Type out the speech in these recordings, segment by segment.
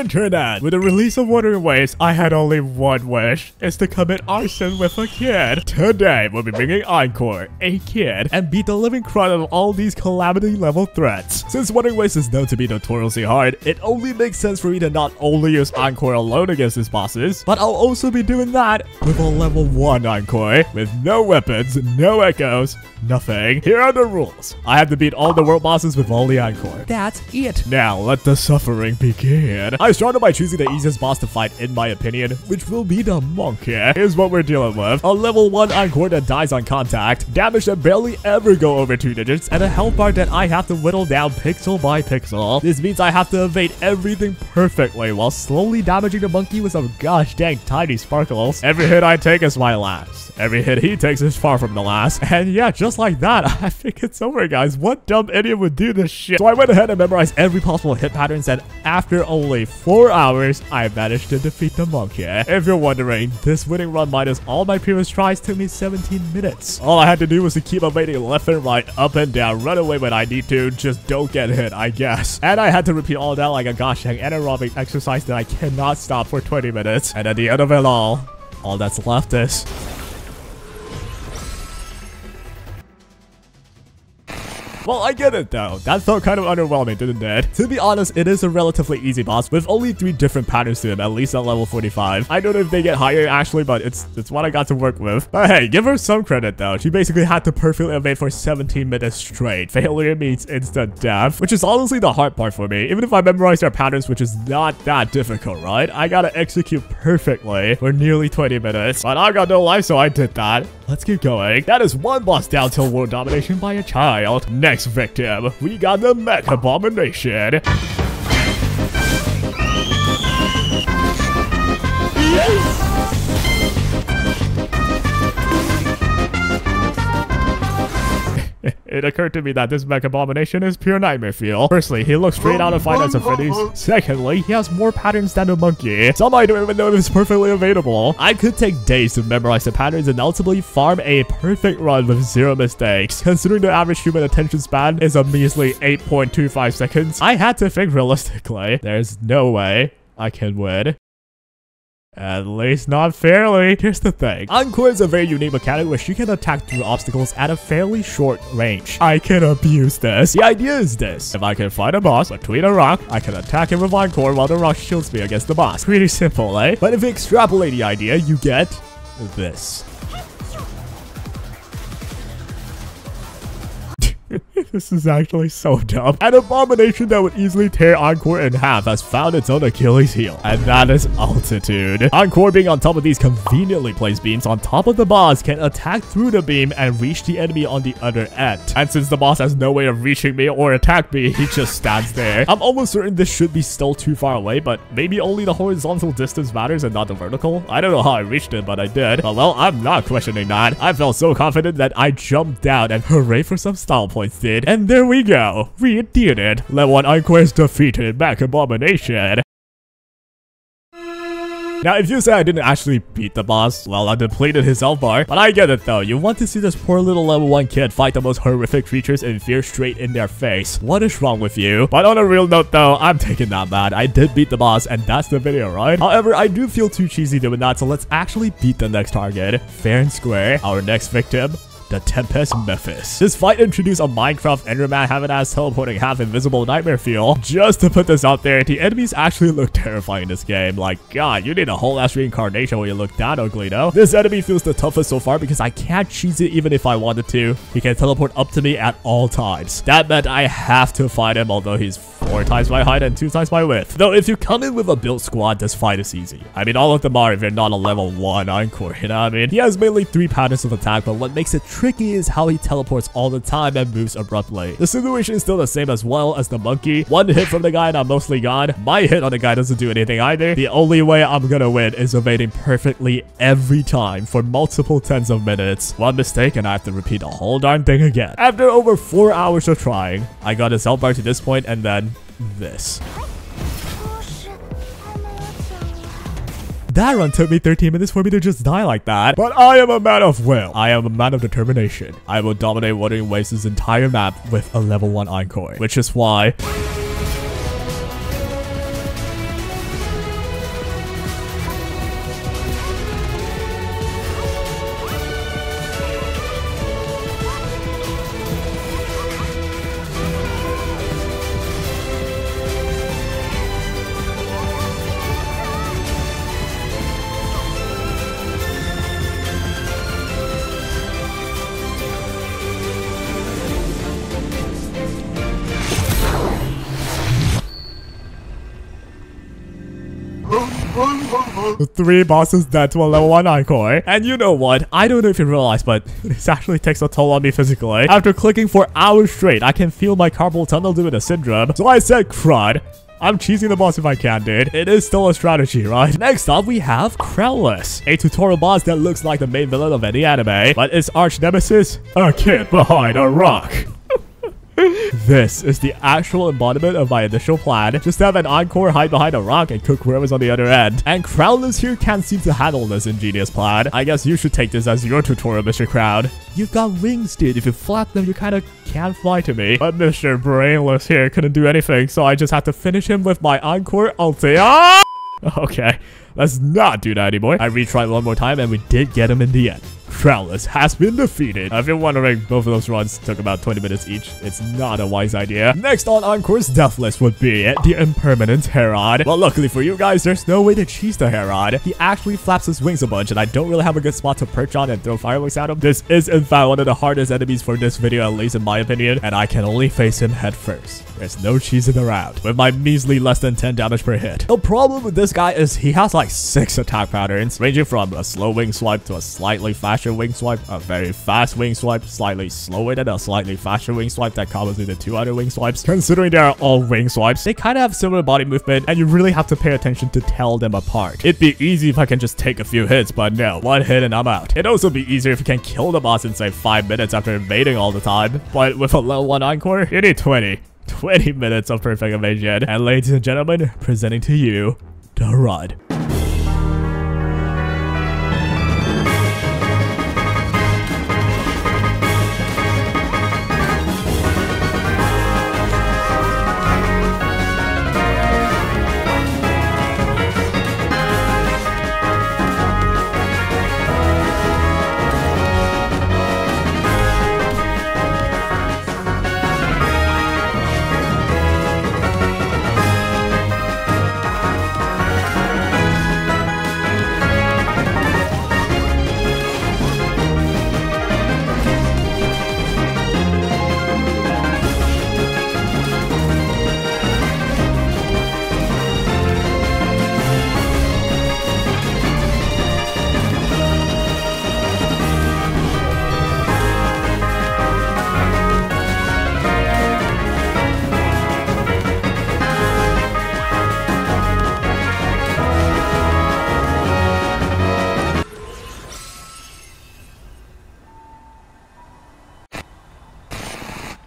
internet! With the release of Wuthering Waves, I had only one wish. It's to commit arson with a kid. Today, we'll be bringing Encore, a kid, and beat the living crud out of all these calamity level threats. Since Wuthering Waves is known to be notoriously hard, it only makes sense for me to not only use Encore alone against his bosses, but I'll also be doing that with a level 1 Encore, with no weapons, no echoes, nothing. Here are the rules. I have to beat all the world bosses with only Encore. That's it. Now, let the suffering begin. I started by choosing the easiest boss to fight in my opinion, which will be the monkey. Eh, Here's what we're dealing with. A level 1 Encore that dies on contact, damage that barely ever go over 2 digits, and a health bar that I have to whittle down pixel by pixel. This means I have to evade everything perfectly while slowly damaging the monkey with some gosh dang tiny sparkles. Every hit I take is my last. Every hit he takes is far from the last. And yeah, just like that, I think it's over guys. What dumb idiot would do this shit? So I went ahead and memorized every possible hit patterns and after only 4 hours, I managed to defeat the monkey. If you're wondering, this winning run minus all my previous tries took me 17 minutes. All I had to do was to keep evading left and right, up and down, run away when I need to, just don't get hit, I guess. And I had to repeat all that like a gosh dang anaerobic exercise that I cannot stop for 20 minutes. And at the end of it all, all that's left is... Well, I get it though. That felt kind of underwhelming, didn't it? To be honest, it is a relatively easy boss with only three different patterns to him, at least at level 45. I don't know if they get higher actually, but it's it's what I got to work with. But hey, give her some credit though. She basically had to perfectly evade for 17 minutes straight. Failure means instant death, which is honestly the hard part for me. Even if I memorized their patterns, which is not that difficult, right? I gotta execute perfectly for nearly 20 minutes. But I got no life, so I did that. Let's keep going. That is one boss down till world domination by a child. Next victim, we got the Mech Abomination. It occurred to me that this mech abomination is pure nightmare fuel. Firstly, he looks straight out of Five Nights Freddy's. Secondly, he has more patterns than a monkey. Some I don't even know if it's perfectly available. I could take days to memorize the patterns and ultimately farm a perfect run with zero mistakes. Considering the average human attention span is a measly 8.25 seconds, I had to think realistically. There's no way I can win. At least not fairly. Here's the thing. Encore is a very unique mechanic where she can attack through obstacles at a fairly short range. I can abuse this. The idea is this. If I can find a boss between a rock, I can attack him with Encore while the rock shields me against the boss. Pretty simple, eh? But if you extrapolate the idea, you get this. This is actually so dumb. An abomination that would easily tear Encore in half has found its own Achilles heel, and that is altitude. Encore being on top of these conveniently placed beams on top of the boss can attack through the beam and reach the enemy on the other end. And since the boss has no way of reaching me or attack me, he just stands there. I'm almost certain this should be still too far away, but maybe only the horizontal distance matters and not the vertical. I don't know how I reached it, but I did. But well, I'm not questioning that. I felt so confident that I jumped down and hooray for some style points, And there we go. We did it. Level 1 Encore defeated Mech Abomination. Now, if you say I didn't actually beat the boss, well, I depleted his health bar. But I get it though. You want to see this poor little level 1 kid fight the most horrific creatures and fear straight in their face. What is wrong with you? But on a real note though, I'm taking that bad. I did beat the boss and that's the video, right? However, I do feel too cheesy doing that, so let's actually beat the next target. Fair and square. Our next victim the Tempest Mephis. This fight introduced a Minecraft Enderman having ass teleporting half invisible nightmare feel. Just to put this out there, the enemies actually look terrifying in this game. Like, god, you need a whole ass reincarnation when you look that ugly, no? This enemy feels the toughest so far because I can't cheese it even if I wanted to. He can teleport up to me at all times. That meant I have to fight him although he's four times my height and two times my width. Though if you come in with a built squad, this fight is easy. I mean, all of them are if you're not a level 1 Encore, you know what I mean? He has mainly three patterns of attack, but what makes it tricky is how he teleports all the time and moves abruptly. The situation is still the same as well as the monkey. One hit from the guy and I'm mostly gone. My hit on the guy doesn't do anything either. The only way I'm gonna win is evading perfectly every time for multiple tens of minutes. One mistake and I have to repeat the whole darn thing again. After over 4 hours of trying, I got his health bar to this point and then this. That run took me 13 minutes for me to just die like that. But I am a man of will. I am a man of determination. I will dominate Wuthering Waves' entire map with a level 1 Encore. Which is why... Three bosses dead to a level 1 Encore. And you know what? I don't know if you realize, but this actually takes a toll on me physically. After clicking for hours straight, I can feel my carpal tunnel doing a syndrome. So I said crud. I'm cheesing the boss if I can, dude. It is still a strategy, right? Next up, we have Crownless, a tutorial boss that looks like the main villain of any anime, but its arch nemesis, a kid behind a rock. This is the actual embodiment of my initial plan. Just have an Encore hide behind a rock and cook whoever's on the other end. And Crownless here can't seem to handle this ingenious plan. I guess you should take this as your tutorial, Mr. Crowd. You've got wings, dude. If you flap them, you kind of can't fly to me. But Mr. Brainless here couldn't do anything, so I just had to finish him with my Encore ulti. Ah! Okay, let's not do that anymore. I retried one more time and we did get him in the end. Crownless has been defeated. If you're wondering, both of those runs took about 20 minutes each. It's not a wise idea. Next on Encore's death list would be the Impermanence Heron. Well, luckily for you guys, there's no way to cheese the Herod. He actually flaps his wings a bunch, and I don't really have a good spot to perch on and throw fireworks at him. This is, in fact, one of the hardest enemies for this video, at least in my opinion, and I can only face him head first. There's no cheesing around, with my measly less than 10 damage per hit. The problem with this guy is he has like 6 attack patterns, ranging from a slow wing swipe to a slightly faster wing swipe, a very fast wing swipe, slightly slower than a slightly faster wing swipe that combos the two other wing swipes. Considering they are all wing swipes, they kind of have similar body movement, and you really have to pay attention to tell them apart. It'd be easy if I can just take a few hits, but no, one hit and I'm out. It'd also be easier if you can kill the boss in say 5 minutes after invading all the time, but with a level 1 Encore, you need 20. 20 minutes of perfect evasion. And ladies and gentlemen, presenting to you, the Rod.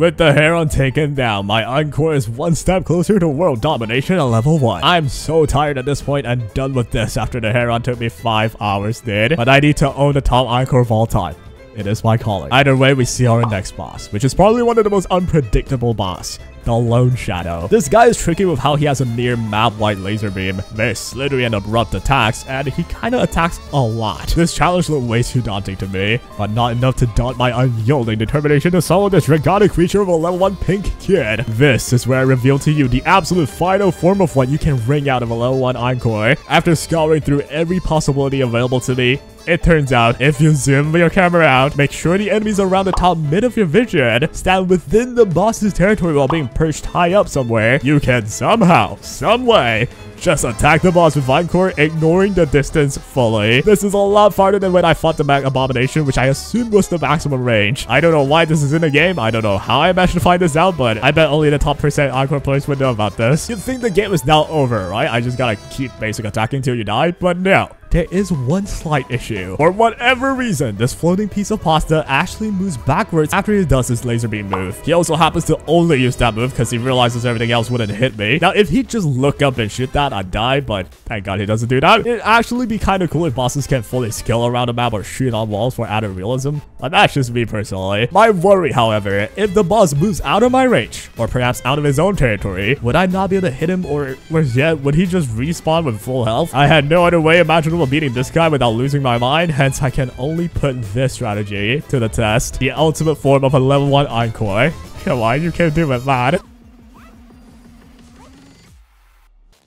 With the Heron taken down, my Encore is one step closer to world domination at level 1. I'm so tired at this point and done with this after the Heron took me 5 hours did. But I need to own the top Encore of all time. It is my calling. Either way, we see our next boss, which is probably one of the most unpredictable boss the Lone Shadow. This guy is tricky with how he has a near map-wide laser beam, very slithery and abrupt attacks, and he kinda attacks a lot. This challenge looked way too daunting to me, but not enough to daunt my unyielding determination to solo this Dragonic creature of a level 1 pink kid. This is where I reveal to you the absolute final form of what you can wring out of a level 1 Encore. After scouring through every possibility available to me, it turns out, if you zoom your camera out, make sure the enemies around the top mid of your vision stand within the boss's territory while being perched high up somewhere, you can somehow, someway, just attack the boss with Vine Core, ignoring the distance fully. This is a lot farther than when I fought the Mech Abomination, which I assumed was the maximum range. I don't know why this is in the game. I don't know how I managed to find this out, but I bet only the top percent Encore players would know about this. You'd think the game is now over, right? I just gotta keep basic attacking till you die, but no there is one slight issue. For whatever reason, this floating piece of pasta actually moves backwards after he does his laser beam move. He also happens to only use that move because he realizes everything else wouldn't hit me. Now, if he just look up and shoot that, I'd die, but thank god he doesn't do that. It'd actually be kind of cool if bosses can fully skill around a map or shoot on walls for added realism. But that's just me personally. My worry, however, if the boss moves out of my range, or perhaps out of his own territory, would I not be able to hit him, or worse yet, would he just respawn with full health? I had no other way imaginable of beating this guy without losing my mind, hence I can only put this strategy to the test. The ultimate form of a level 1 Encore. Come on, you can do it, man.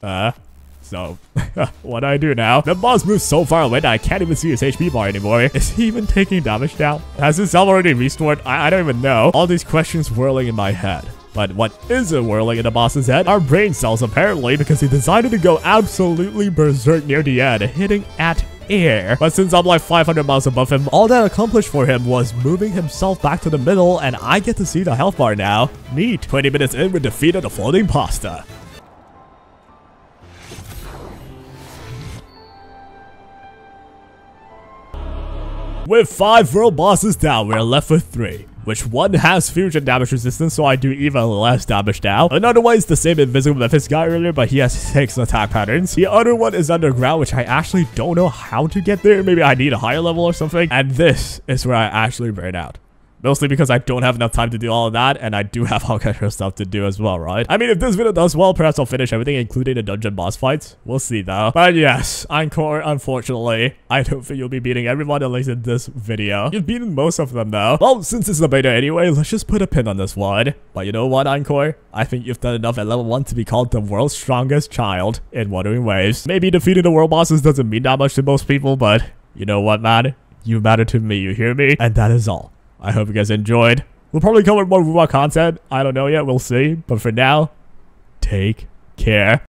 Uh, so, what do I do now? The boss moves so far away that I can't even see his HP bar anymore. Is he even taking damage now? Has his health already restored? I, I don't even know. All these questions whirling in my head. But what isn't whirling in the boss's head are brain cells apparently because he decided to go absolutely berserk near the end, hitting at air. But since I'm like 500 miles above him, all that accomplished for him was moving himself back to the middle and I get to see the health bar now. Neat. 20 minutes in, we defeated the floating pasta. With 5 world bosses down, we're left with 3 which one has fusion damage resistance, so I do even less damage now. Another one is the same invisible Mephis guy earlier, but he has 6 attack patterns. The other one is underground, which I actually don't know how to get there. Maybe I need a higher level or something. And this is where I actually burn out. Mostly because I don't have enough time to do all of that, and I do have all kinds of stuff to do as well, right? I mean, if this video does well, perhaps I'll finish everything, including the dungeon boss fights. We'll see, though. But yes, Encore, unfortunately, I don't think you'll be beating everyone, at least in this video. You've beaten most of them, though. Well, since it's the beta anyway, let's just put a pin on this one. But you know what, Encore? I think you've done enough at level 1 to be called the world's strongest child in Wuthering Waves. Maybe defeating the world bosses doesn't mean that much to most people, but you know what, man? You matter to me, you hear me? And that is all. I hope you guys enjoyed. We'll probably cover more Wuwa content. I don't know yet. We'll see. But for now, take care.